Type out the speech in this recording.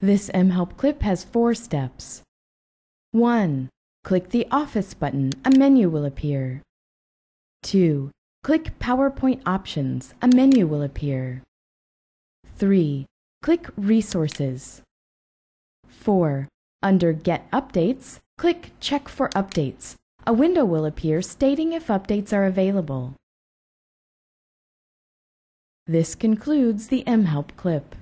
This mHelp clip has four steps. 1. Click the Office button. A menu will appear. 2. Click PowerPoint Options. A menu will appear. 3. Click Resources. 4. Under Get Updates, click Check for Updates. A window will appear stating if updates are available. This concludes the mHelp clip.